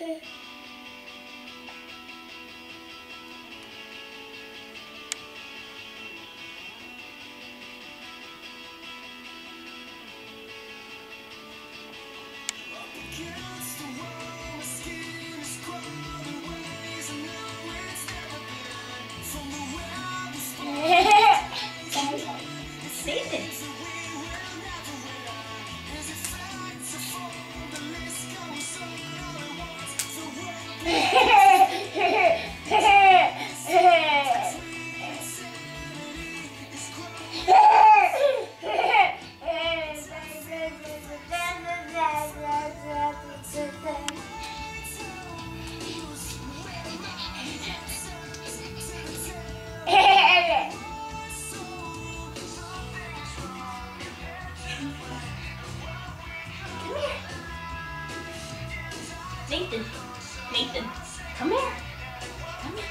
Nathan. Nathan, Nathan, come here. Come here.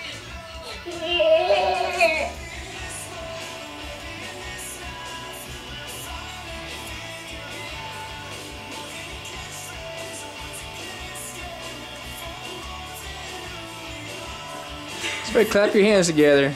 Everybody clap your hands together.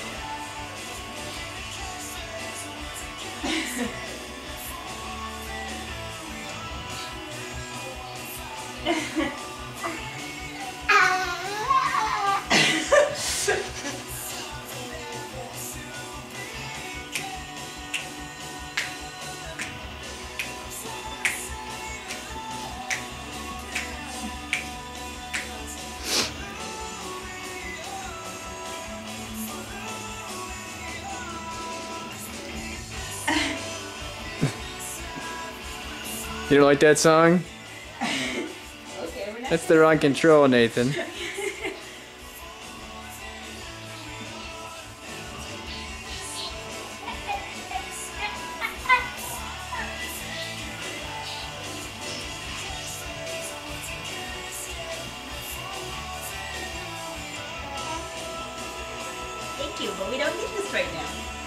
You don't like that song? That's the wrong control, Nathan. Thank you, but we don't need this right now.